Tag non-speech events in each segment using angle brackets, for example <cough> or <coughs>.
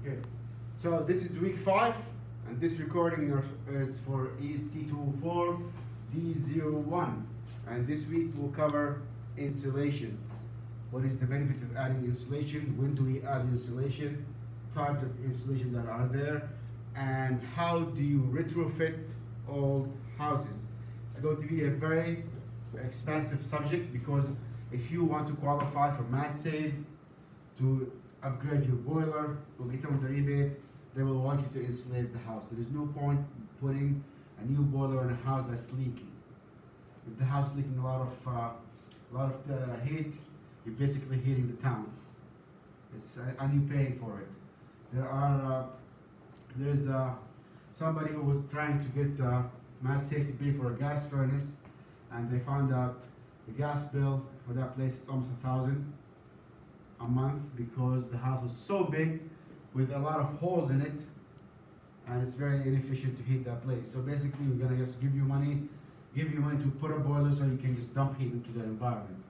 Okay, so this is week five, and this recording is for EST two oh four D zero one. And this week we'll cover insulation. What is the benefit of adding insulation? When do we add insulation? Types of insulation that are there, and how do you retrofit old houses? It's going to be a very expensive subject because if you want to qualify for Mass Save, to upgrade your boiler, will get some of the rebate, they will want you to insulate the house. There is no point putting a new boiler in a house that's leaking. If the house leaking a lot of, uh, a lot of the heat, you're basically heating the town. It's, uh, and you're paying for it. There are, uh, there's, uh, somebody who was trying to get, uh, mass safety pay for a gas furnace, and they found out the gas bill for that place is almost a thousand a month because the house was so big with a lot of holes in it and it's very inefficient to heat that place. So basically we're gonna just give you money, give you money to put a boiler so you can just dump heat into the environment.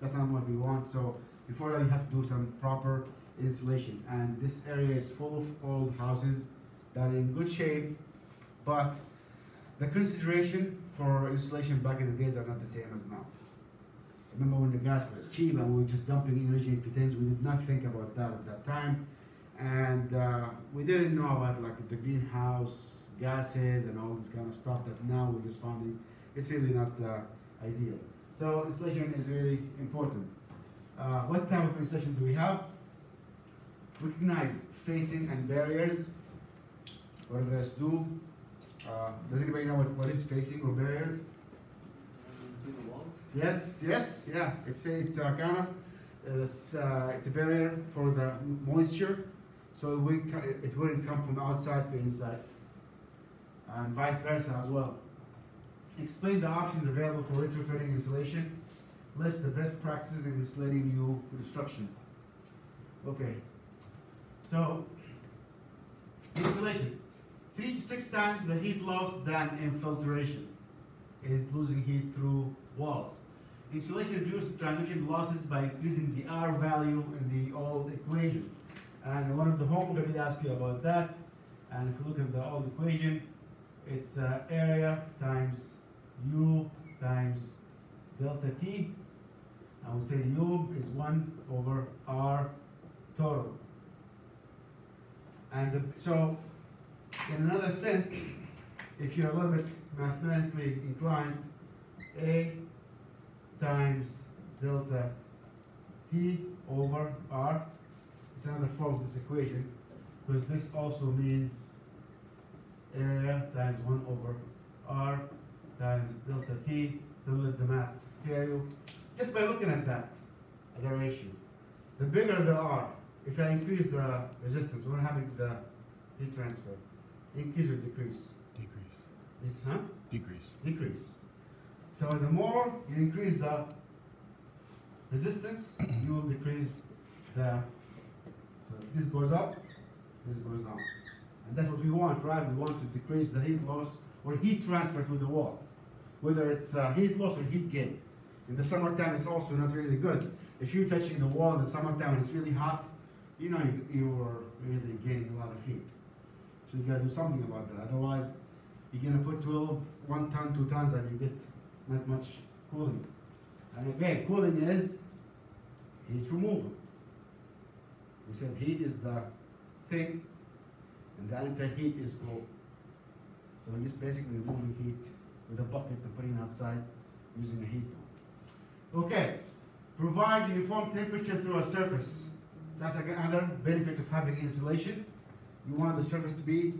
That's not what we want, so before that you have to do some proper insulation. And this area is full of old houses that are in good shape, but the consideration for insulation back in the days are not the same as now. Remember when the gas was cheap and we were just dumping energy into things, we did not think about that at that time. And uh, we didn't know about like the greenhouse gases and all this kind of stuff that now we're just finding it's really not uh, ideal. So insulation is really important. Uh, what type of insulation do we have? Recognize facing and barriers. What do those do? Uh, does anybody know what, what is facing or barriers? To the walls? Yes, yes, yeah. It's it's uh, kind of it's, uh, it's a barrier for the moisture, so wouldn't it wouldn't come from outside to inside, and vice versa as well. Explain the options available for retrofitting insulation. List the best practices in insulating new construction. Okay. So insulation, three to six times the heat loss than infiltration is losing heat through walls. Insulation reduces transmission losses by increasing the R value in the old equation. And one of the homework I did ask you about that. And if you look at the old equation, it's uh, area times U times delta T. I would say U is one over R total. And the, so, in another sense, if you're a little bit mathematically inclined, A times delta T over R, it's another form of this equation, because this also means area times one over R times delta T, don't let the math scare you, just by looking at that as a ratio. The bigger the R, if I increase the resistance, what happens to the heat transfer? Increase or decrease? Decrease. Huh? Decrease. Decrease. So the more you increase the resistance, you will decrease the, so if this goes up, this goes down. And that's what we want, right? We want to decrease the heat loss or heat transfer to the wall. Whether it's uh, heat loss or heat gain. In the summertime, it's also not really good. If you're touching the wall in the summertime and it's really hot, you know you, you're really gaining a lot of heat. So you gotta do something about that. Otherwise, you're gonna put 12, one ton, two tons, and you get not much cooling. And again, cooling is heat removal. We said heat is the thing, and the anti-heat is cold. So we're just basically removing heat with a bucket and putting it outside using a heat pump. Okay, provide uniform temperature through a surface. That's another benefit of having insulation. You want the surface to be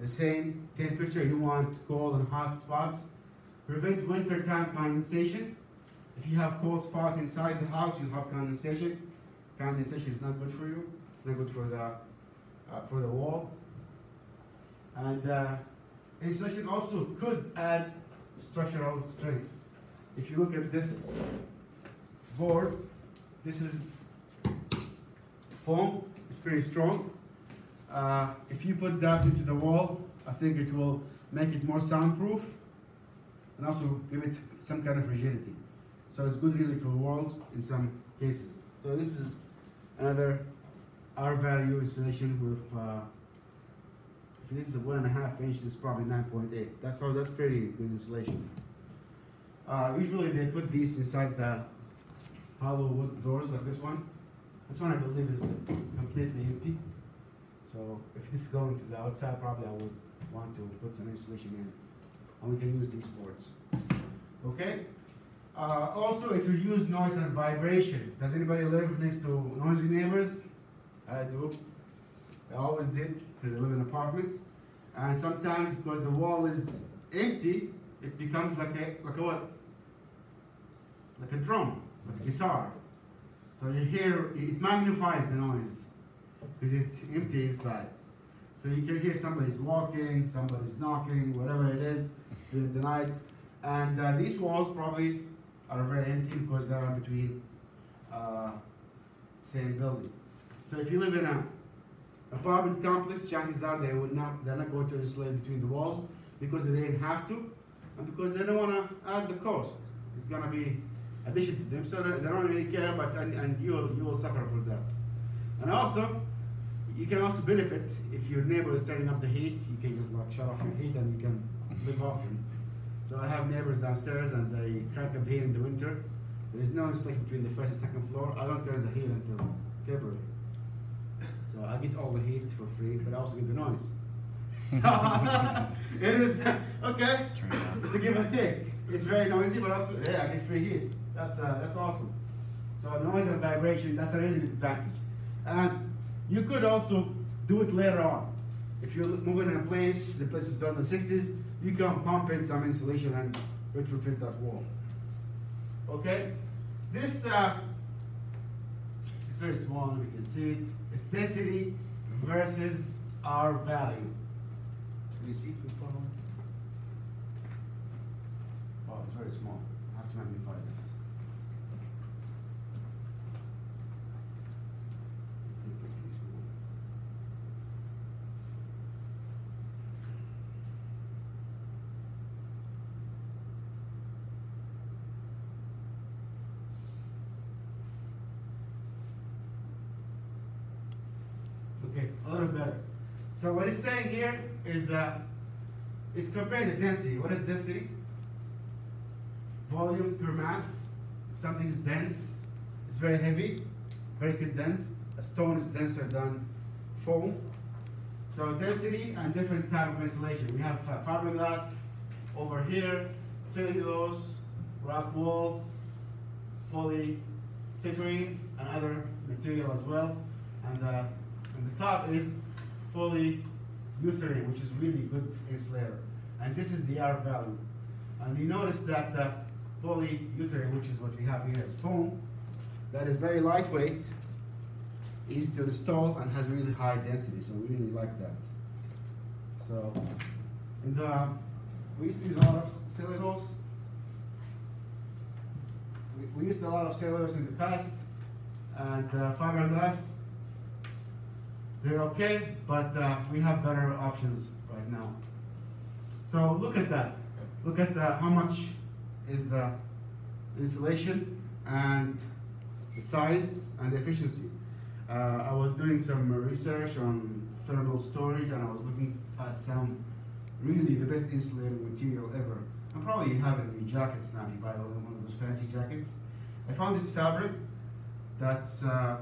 the same temperature. You want cold and hot spots. Prevent winter time condensation. If you have cold spot inside the house, you have condensation. Condensation is not good for you. It's not good for the uh, for the wall. And uh, insulation also could add structural strength. If you look at this board, this is foam. It's pretty strong. Uh, if you put that into the wall, I think it will make it more soundproof and also give it some kind of rigidity. So it's good really for walls in some cases. So this is another R value installation with, uh, if this is one and a half inch, this is probably nine point eight. That's how, that's pretty good insulation. Uh, usually they put these inside the hollow wood doors like this one. This one I believe is completely empty. So if this going to the outside, probably I would want to put some insulation in. We can use these boards. Okay? Uh, also, it reduces noise and vibration. Does anybody live next to noisy neighbors? I do. I always did because I live in apartments. And sometimes because the wall is empty, it becomes like a like a what? Like a drum, like a guitar. So you hear it magnifies the noise because it's empty inside. So you can hear somebody's walking, somebody's knocking, whatever it is during the night. And uh, these walls probably are very empty because they are between uh, same building. So if you live in a apartment complex, chances are they would not they're not going to insulate between the walls because they didn't have to, and because they don't want to add the cost. It's gonna be addition to them, so they, don't really care. But and, and you will you will suffer for that. And also, you can also benefit if your neighbor is turning up the heat. You can just like shut off your heat and you can live off it. So I have neighbors downstairs and they crank up heat in the winter. There is no insulation between the first and second floor. I don't turn the heat until February. So I get all the heat for free, but I also get the noise. <laughs> So <laughs> it is okay. It's a give and take. It's very noisy, but also yeah, I get free heat. That's uh, that's awesome. So noise and vibration, that's a really big advantage. And you could also do it later on. If you're moving in a place, the place is built in the 60s, you can pump in some insulation and retrofit that wall. Okay? This uh, is very small, you can see it. It's density versus R value. Can you see it? Oh, it's very small. I have to magnify this. Ridiculously small. Okay, a little better. So what it's saying here is uh, it's comparing the density. What is density? Volume per mass. If something is dense, it's very heavy, very condensed. A stone is denser than foam. So density and different type of insulation. We have uh, fiberglass over here, cellulose, rock wool, poly, polystyrene, and other material as well. And uh, on the top is polyurethane, which is really good insulator. And this is the R value. And you notice that the polyurethane, which is what we have here as foam, that is very lightweight, easy to install, and has really high density. So we really like that. So, and uh, we used to use a lot of cellulose. We, we used a lot of cellulose in the past, and uh, fiberglass. They're okay, but uh, we have better options right now. So look at that. Look at the, how much is the insulation and the size and the efficiency. Uh, I was doing some research on thermal storage and I was looking at some really the best insulating material ever. And probably have it in your jackets now, you buy one of those fancy jackets. I found this fabric that's, uh,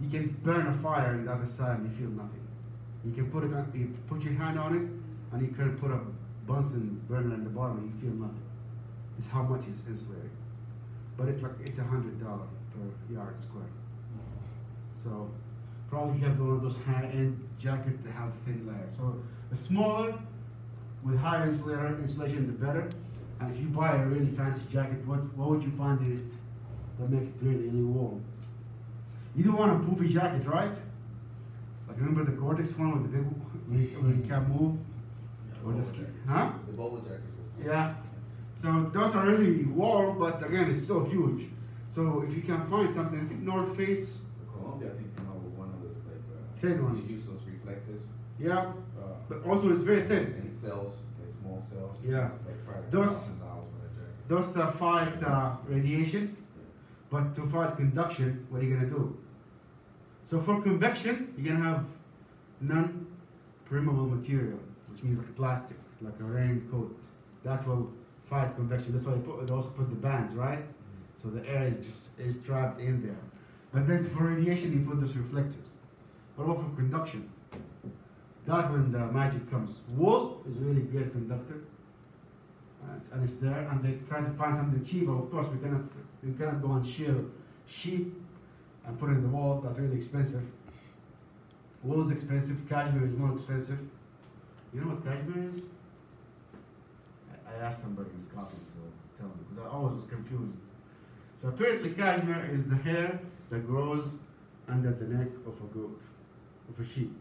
you can burn a fire in the other side and you feel nothing. You can put it on, you put your hand on it and you can put a Bunsen burner in the bottom and you feel nothing. It's how much it's insulated. But it's like, it's a hundred dollar per yard square. So probably you have one of those high-end jackets that have thin layer. So the smaller with higher insulator insulation, the better. And if you buy a really fancy jacket, what what would you find in it that makes it really, really warm? You don't want a poofy jacket, right? Like remember the Gore-Tex one with the big where you, can't move, Yeah, or the ski, huh? The bubble jacket. Yeah. So those are really warm, but again, it's so huge. So if you can find something, I think North Face, The Columbia, I think, came out with one of those like. uh, Thin one. You use those reflectors, yeah, uh, but also it's very thin. and cells, like small cells. Yeah. It's like Those- thousand dollars for that jacket. Those uh, fight uh, radiation, but to fight conduction, what are you gonna do? So for convection, you're gonna have non-permeable material, which means like plastic, like a raincoat. That will fight convection. That's why they, put, they also put the bands, right? Mm. So the air is just is trapped in there. But then for radiation, you put those reflectors. What about for conduction? That when the magic comes. Wool is really great conductor. And it's there, and they try to find something cheaper. Of course, we cannot we cannot go and shear sheep and put it in the wall. That's really expensive. Wool is expensive. Cashmere is more expensive. You know what cashmere is? I, I asked somebody in Scotland to tell me because I always was confused. So apparently, cashmere is the hair that grows under the neck of a goat, of a sheep.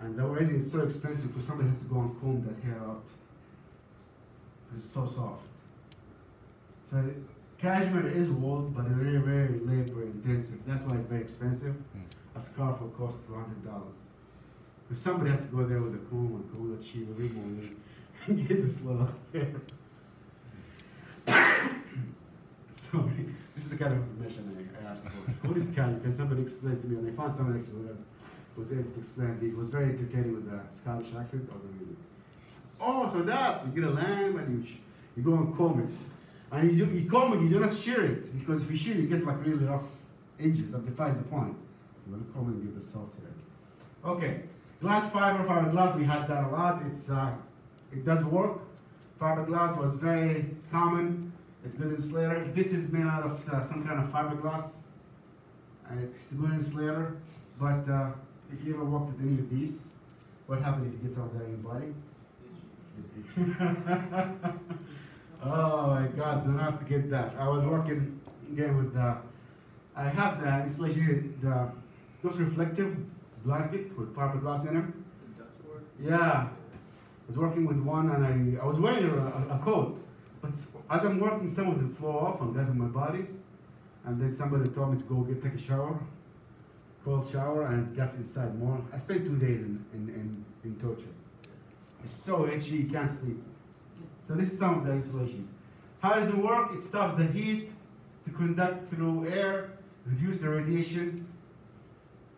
And the reason it's so expensive because somebody has to go and comb that hair out. It's so soft. So cashmere is wool, but it's very, very labor intensive. That's why it's very expensive. Hmm. A scarf will cost two hundred dollars. Because somebody has to go there with a comb and comb that sheep every morning and get this little hair. <coughs> Sorry, this is the kind of information I, asked for. What is cashmere? Can somebody explain to me? And I found somebody actually that was able to explain. It was very entertaining with the Scottish accent. It was amazing. Oh, so that's you get a lamb and you, you go and comb it, and you, you comb it. You do not shear it because if you shear, it, you get like really rough edges. That defies the point. You want to comb and give the soft hair. Okay, glass fiber, fiberglass. We had that a lot. It's uh, it does work. Fiberglass was very common. It's good insulator. This is made out of uh, some kind of fiberglass. Uh, it's a good insulator. But uh, if you ever work with any of these, what happens if it gets out there in your body? <laughs> oh my God! Do not get that. I was working again with the. I have the installation here, the those reflective blanket with fiberglass in them. The? Yeah, I was working with one and I, I was wearing a, a, coat, but as I'm working, some of them flow off and get in my body, and then somebody told me to go get take a shower, cold shower, and got inside more. I spent two days in in, in, in torture. It's so itchy, you can't sleep. So this is some of the insulation. How does it work? It stops the heat to conduct through air, reduce the radiation,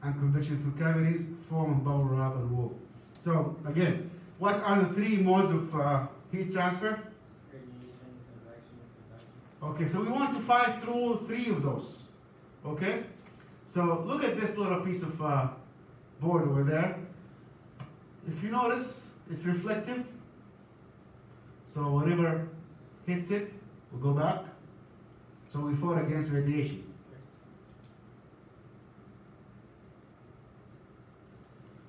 and convection through cavities, form and bubble wrap and wool. So again, what are the three modes of uh, heat transfer? Okay, so we want to find through three of those. Okay? So look at this little piece of uh, board over there. If you notice, it's reflective. So whatever hits it will go back. So we fought against radiation.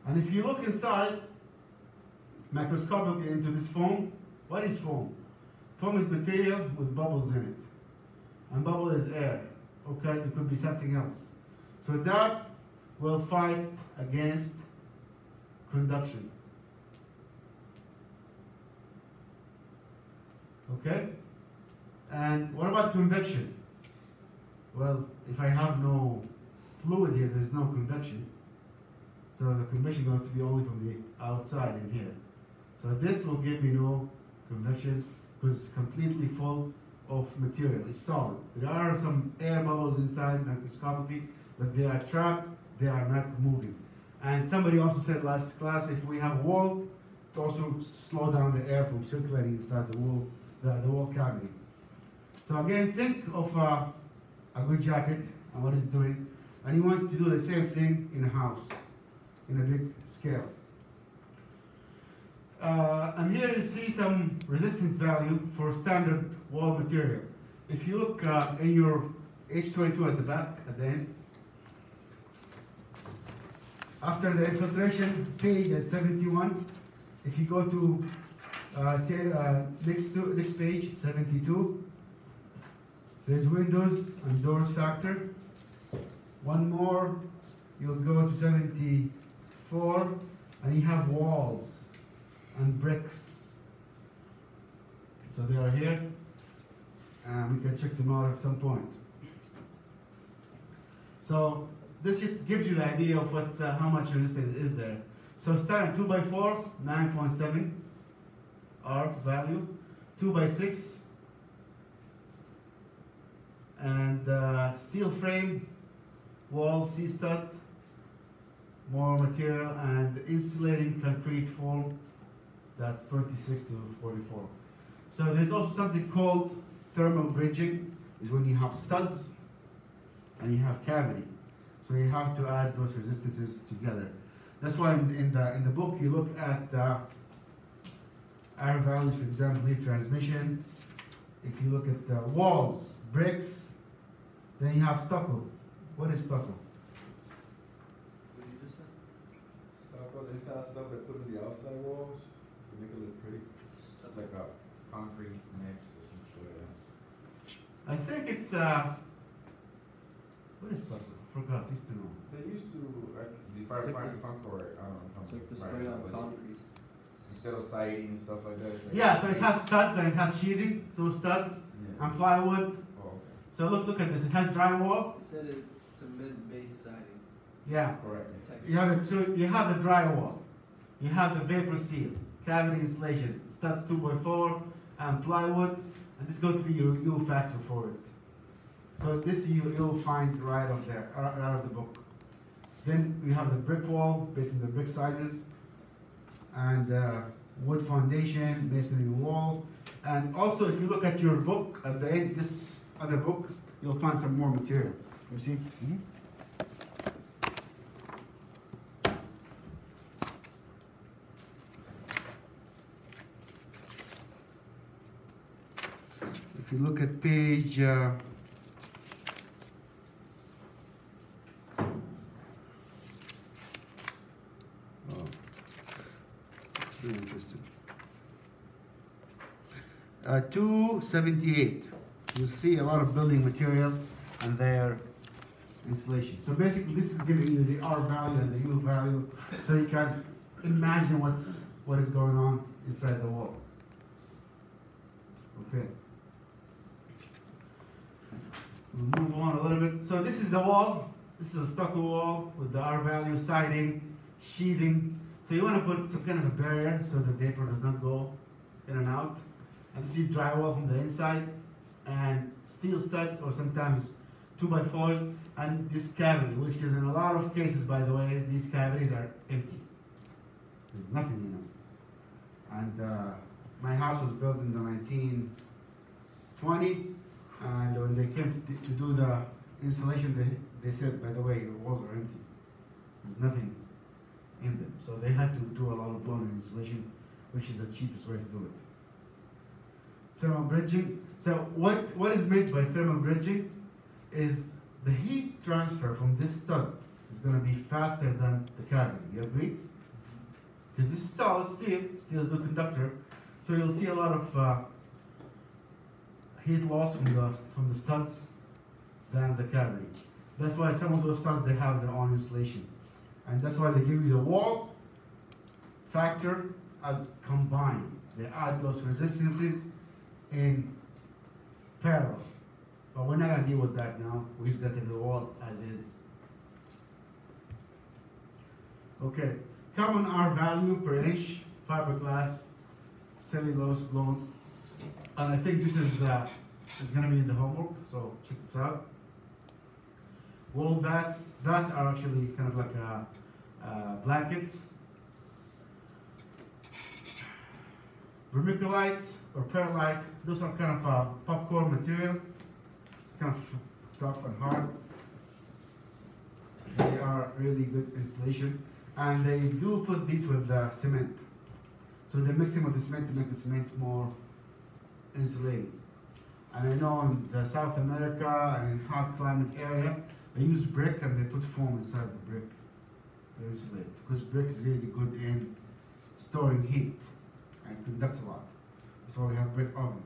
And if you look inside, microscopically into this foam, what is foam? Foam is material with bubbles in it. And bubble is air. Okay, it could be something else. So that will fight against conduction. Okay? And what about convection? Well, if I have no fluid here, there's no convection. So the convection is going to be only from the outside in here. So this will give me no convection because it's completely full of material. It's solid. There are some air bubbles inside microscopically, but they are trapped. They are not moving. And somebody also said last class, if we have wall, to also slow down the air from circulating inside the wall, the, the wall cavity. So again, think of uh, a good jacket and what it's doing, and you want to do the same thing in a house, in a big scale. Uh, and here you see some resistance value for standard wall material. If you look uh, in your H22 at the back, at the end, after the infiltration page at 71, if you go to next, to, next page, 72, there's windows and doors factor. One more, you'll go to 74, and you have walls and bricks. So they are here, and we can check them out at some point. So this just gives you the idea of what's uh, how much resistance is there. So standard two by four, 9.7 R value, two by six, and uh, steel frame wall C stud more material, and insulating concrete form, that's twenty-six to forty-four. So there's also something called thermal bridging, is when you have studs and you have cavity. So you have to add those resistances together. That's why in, in the in the book you look at uh, R values, for example, heat transmission. If you look at the walls, bricks, then you have stucco. What is stucco? What did you just say? Stucco, this kind of stuff they put in the outside walls to make it look pretty, Stuff like a concrete mix or some shit. I think it's uh. What is stucco? Forgot. Used to know. They used to, I, if I It's like find, the- if I'm correct, I don't know. if I'm It's like the right, spray on concrete. Instead of siding and stuff like that. like- Yeah, so it has studs and it has sheathing. Those studs Yeah. and plywood. Oh, okay. So look, look at this. It has drywall. It said it's cement-based siding. Yeah. Correct. You have it. So you have the drywall. You have the vapor seal, cavity insulation, studs two by four, and plywood, and this is going to be your U factor for it. So this you you'll find right up there, out out of the book. Then we have the brick wall based on the brick sizes, and uh, wood foundation the wall. And also, if you look at your book at the end, this other book, you'll find some more material. You see? If you look at page, uh, 78, you see a lot of building material and their installation. So basically this is giving you the R value and the U value so you can imagine what's what is going on inside the wall. Okay. We'll move on a little bit. So this is the wall. This is a stucco wall with the R value, siding, sheathing. So you want to put some kind of a barrier so the vapor does not go in and out. And see drywall from the inside and steel studs or sometimes two by fours and this cavity, which is in a lot of cases, by the way, these cavities are empty. There's nothing in them. And uh, my house was built in the 1920, and when they came to, do the installation, they, they said, by the way, the walls are empty. There's nothing in them. So they had to do a lot of blown insulation, which is the cheapest way to do it. Thermal bridging. So what, what is meant by thermal bridging is the heat transfer from this stud is going to be faster than the cavity. You agree? Because this is solid steel, steel is a good conductor, so you'll see a lot of uh, heat loss from the from the studs than the cavity. That's why some of those studs they have their own insulation, and that's why they give you the wall factor as combined. They add those resistances in parallel, but we're not gonna deal with that now. We just got to the wall as is. Okay, common R value per inch, fiberglass, cellulose blown. And I think this is, uh, is gonna be in the homework, so check this out. Wall batts, batts are actually kind of like, a, uh, blankets. Vermiculite or perlite, those are kind of, uh, popcorn material, kind of tough and hard. They are really good insulation, and they do put these with the cement. So they mix them with the cement to make the cement more insulating. And I know in the South America and in hot climate area, they use brick and they put foam inside the brick to insulate because brick is really good in storing heat and conducts a lot. Why we have brick oven.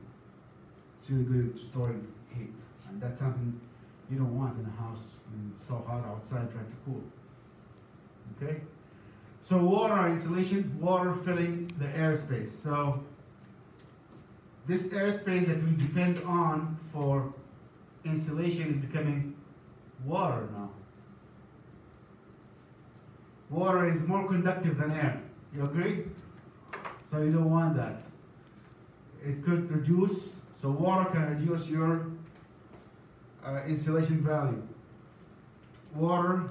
It's really good storing heat, and that's something you don't want in a house when it's so hot outside trying to cool. Okay? So water insulation, water filling the airspace. So this airspace that we depend on for insulation is becoming water now. Water is more conductive than air. You agree? So you don't want that. It could reduce, so water can reduce your uh, insulation value. Water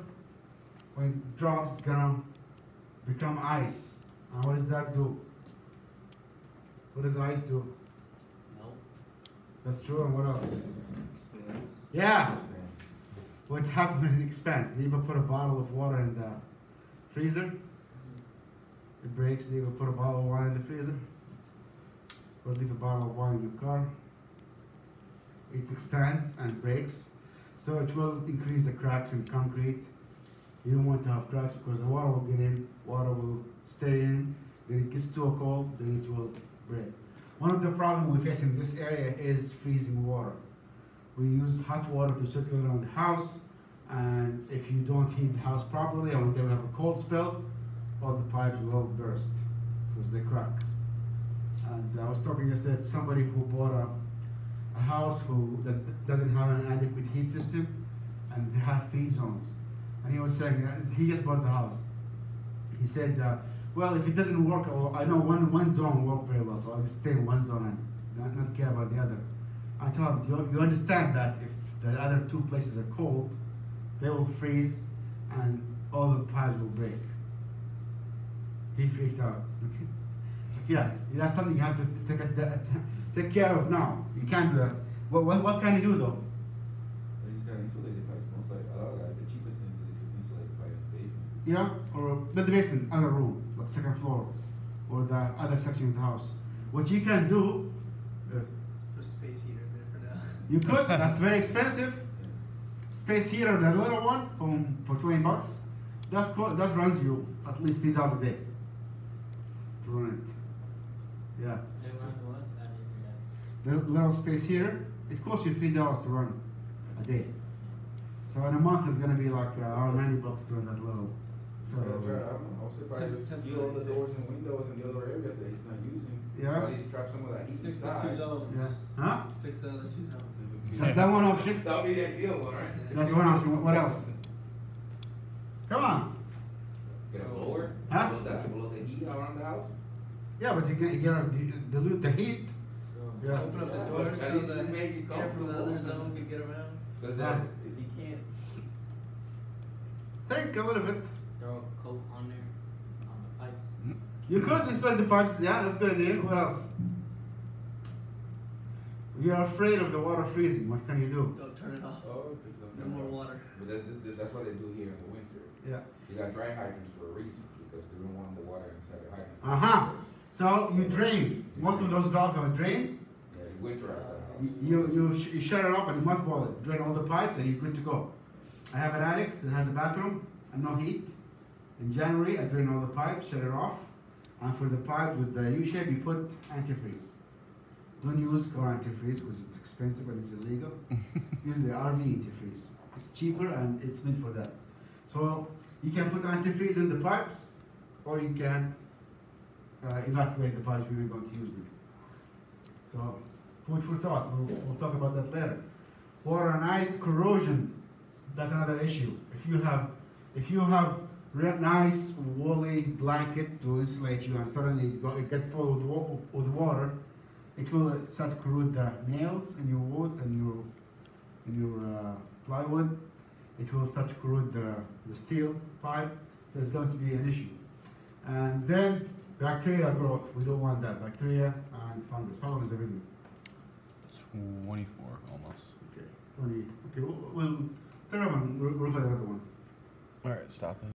when it drops, it's gonna become ice. And what does that do? What does ice do? No. That's true, and what else? Expand. Yeah! What happened when it expands? You ever put a bottle of water in the freezer? It breaks, you ever put a bottle of wine in the freezer? Or leave a bottle of wine in your car? It expands and breaks, so it will increase the cracks in concrete. You don't want to have cracks because the water will get in, water will stay in, then it gets too cold, then it will break. One of the problems we face in this area is freezing water. We use hot water to circulate around the house, and if you don't heat the house properly, or they have a cold spell, all the pipes will burst because they crack. And I was talking yesterday to somebody who bought a, a house who that doesn't have an adequate heat system, and they have three zones. And he was saying uh, he just bought the house. He said, uh, "Well, if it doesn't work, or I know one one zone work very well, so I'll just stay in one zone and not, not care about the other." I told him, you, you understand that if the other two places are cold, they will freeze and all the pipes will break. He freaked out. Yeah, that's something you have to take, a, take care of now. You can't do that. What, what, what can you do though? They just got insulated pipes, most like, a lot of guys, the cheapest things is they do insulated pipe in the. Yeah, or not the basement, other room, like second floor, or the other section of the house. What you can do, is put a space heater in there for now. you <laughs> could. that's very expensive. Yeah. Space heater, the little one, from for twenty bucks, that that runs you at least three dollars a day to run it. Yeah, They run what? I didn't hear that. the little space here, it costs you three dollars to run a day. So in a month, it's gonna be like uh, around ninety bucks to run that little. Yeah, I try- I don't know, I'm surprised Temp- to seal all the doors and windows and the other areas that he's not using. Yeah. At least trap some of that heat Fix the two inside. zones. Yeah, huh? Fix the other two zones. That, that one option. <laughs> That'll be the ideal one, right? That's one option. What- What else? Come on. Get a blower, Huh? blow that, blow the heat around the house. Yeah, but you can you gotta dilute the heat. So, Yeah. Open up the Yeah, doors but at so that you make it air from the other zone can get around. Cause Yeah. then, if you can't, Think a little bit. throw a coat on there, on the pipes. You could install the pipes, yeah, that's a good idea. What else? You're afraid of the water freezing. What can you do? Don't turn it off. oh, fix No more else. water. But that's, that's, that's what they do here in the winter. Yeah. You got dry hydrants for a reason, because they don't want the water inside the hydrant. Uh huh. So you drain. Most of those valves have a drain. Yeah, you winterize that house. You you, sh- you shut it off and you mothball it. Drain all the pipes and you're good to go. I have an attic that has a bathroom and no heat. In January, I drain all the pipes, shut it off, and for the pipe with the U shape, you put antifreeze. Don't use car antifreeze because it's expensive and it's illegal. <laughs> use the RV antifreeze. It's cheaper and it's meant for that. So you can put antifreeze in the pipes, or you can uh, evacuate the pipes we you're going to use them. So food for thought. We'll, we'll talk about that later. Water and ice corrosion. That's another issue. If you have, if you have nice woolly blanket to insulate you, and suddenly it, go, it get full with, with water, it will start to corrode the nails in your wood and your in your uh, plywood. It will start to corrode the, the steel pipe. So it's going to be an issue. And then bacteria growth. We don't want that. Bacteria and fungus. How long is the video? 24 almost. Okay, 20. Okay, we'll, we'll. We'll, we'll at another one. All right, stop it.